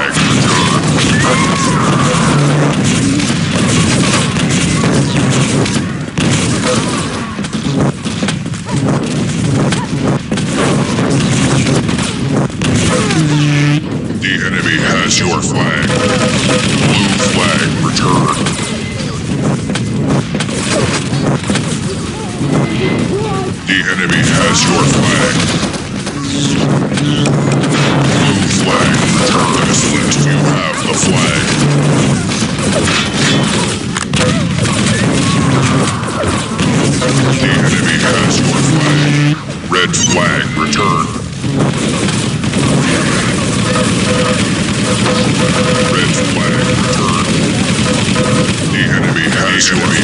Back to flag return. Red flag return. The enemy has your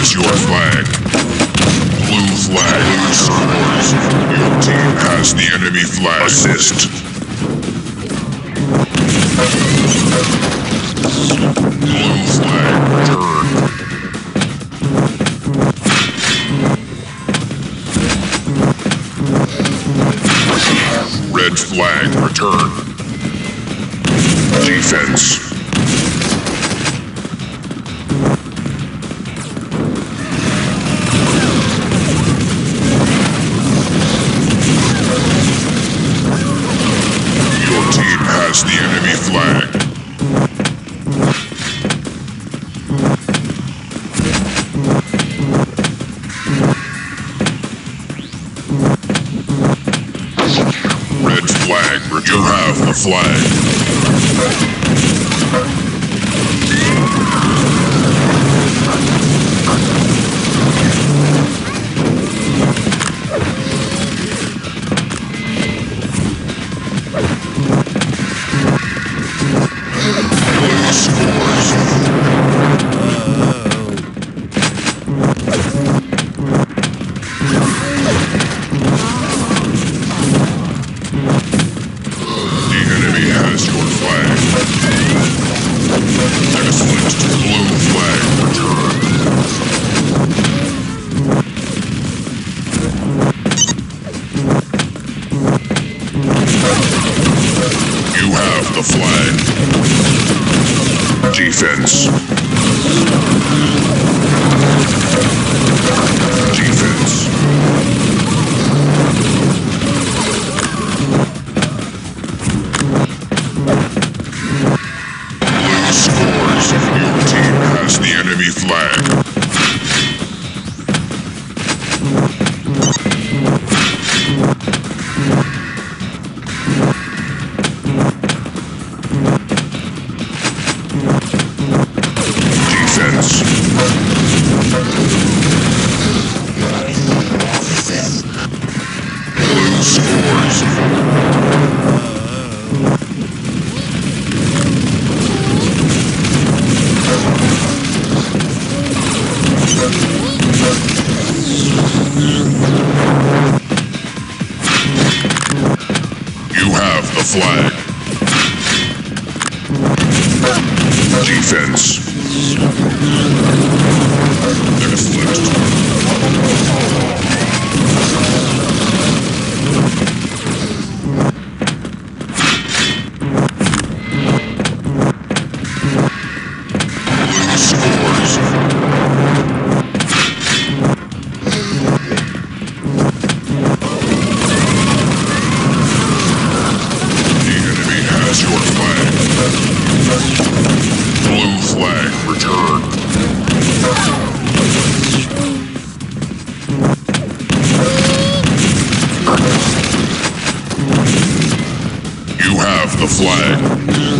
is your flag. Blue flag scores. Your team has the enemy flag. Assist. Blue flag turn. Red flag return. Hoist the enemy flag. flag. You have the flag. The flag. Defense. Flag.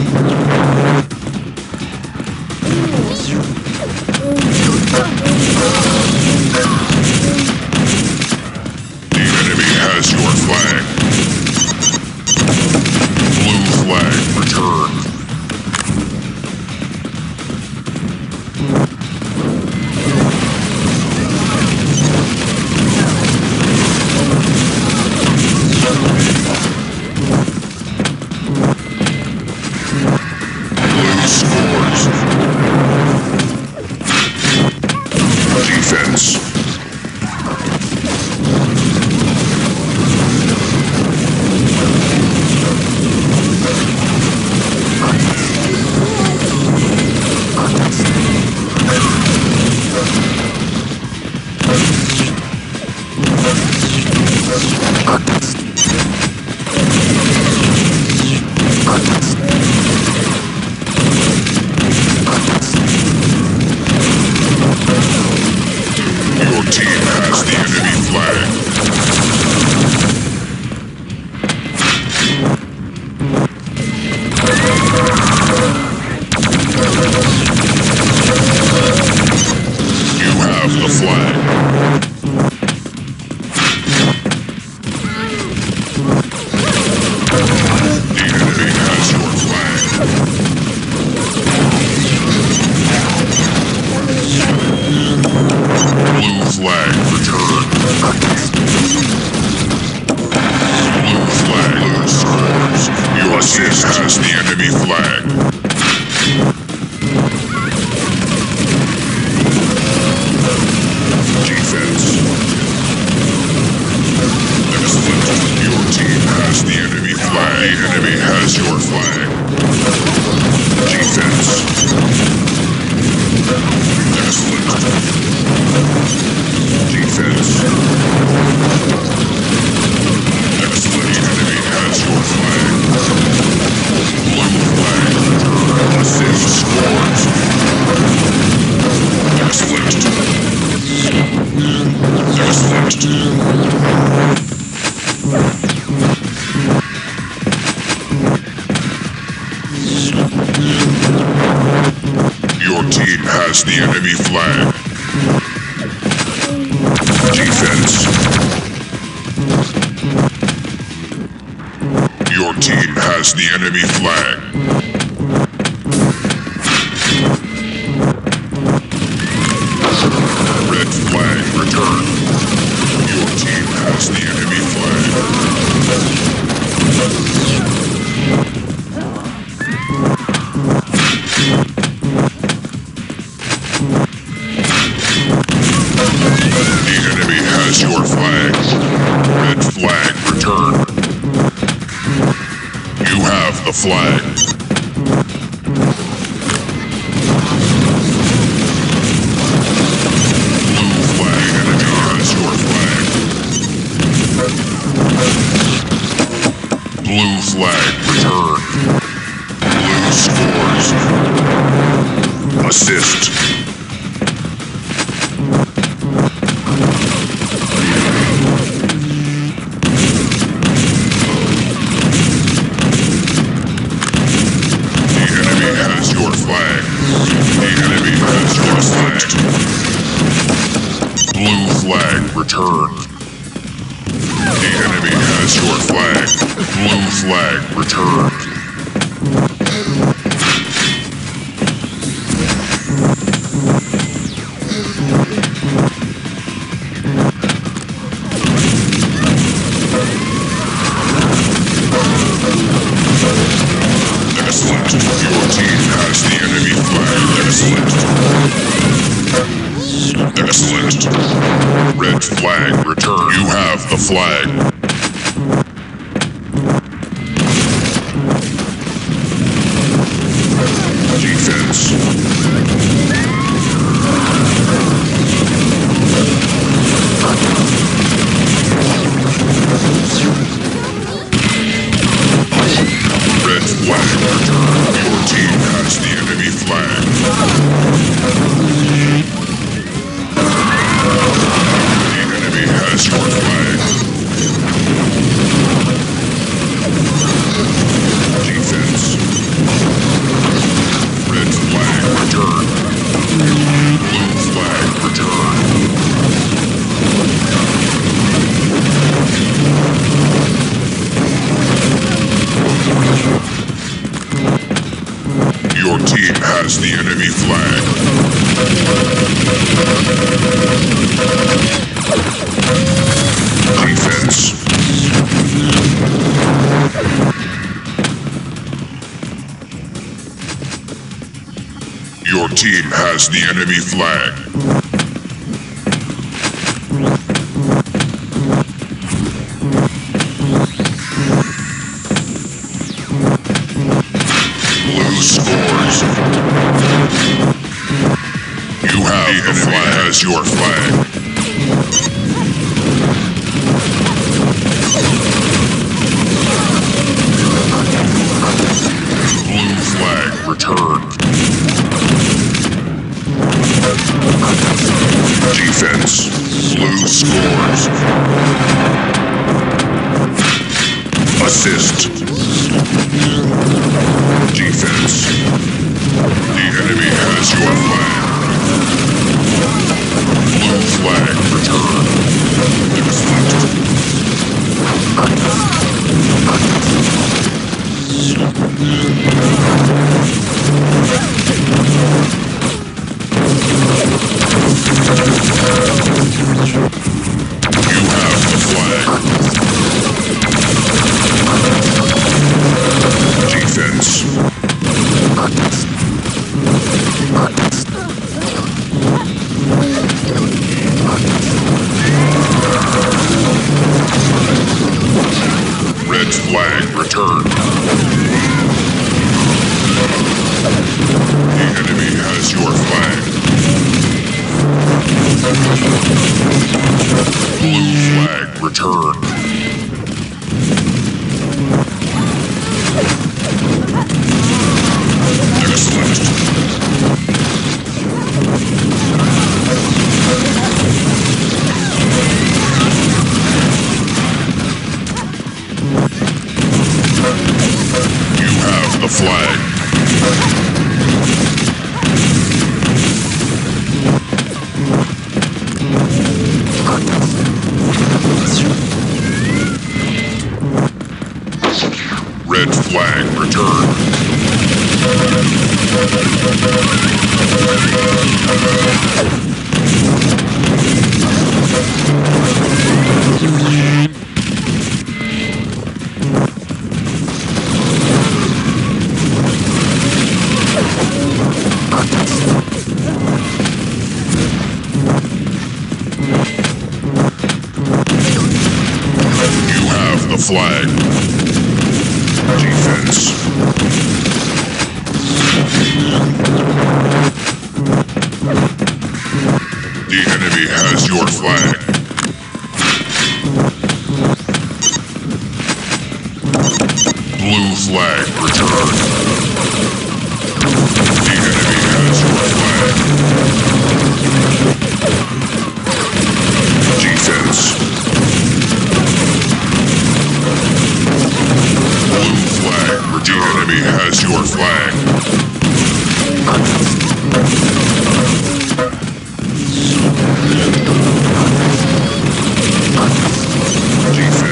Your team has the enemy flag. Defense. Your team has the enemy flag. The enemy has your flag. Red flag returned. You have the flag. Flag. The enemy has your flag. Blue flag returned. The enemy has your flag. Blue flag returned. Flag return. You have the flag. Team has the enemy flag. Blue scores. You have the enemy has your flag. Thank you. your flag? Blue flag returned. The enemy has your flag. Defense. Blue flag. The enemy has your flag. Yeah. G3.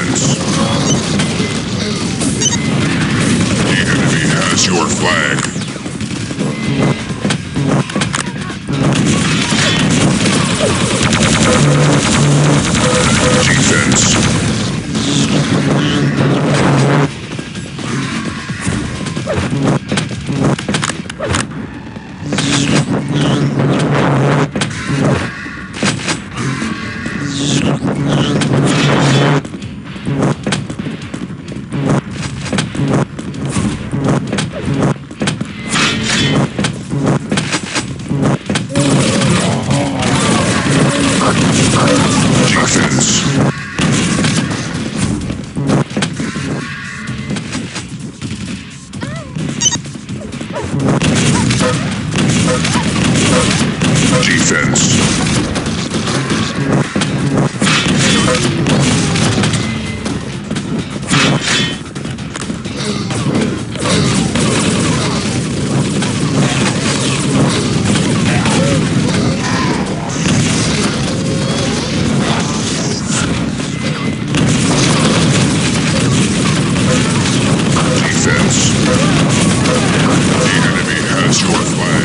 Has your flag.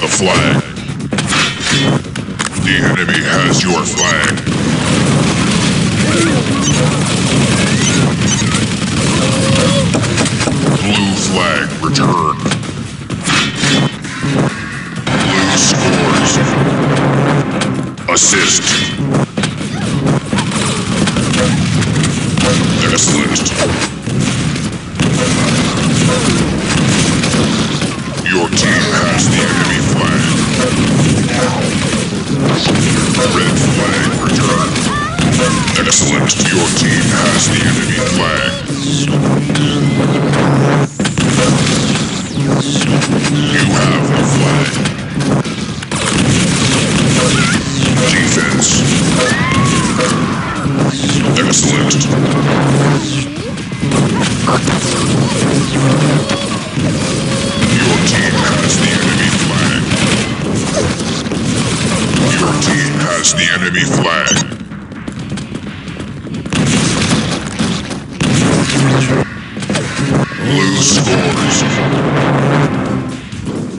The flag. The enemy has your flag. Blue flag returned. Blue scores. Assist. Excellent. Red flag returned. Excellent. Your team has the enemy flag. You have the flag. Defense. Excellent. Your team has the enemy flag. Your team has the enemy flag. Blue scores.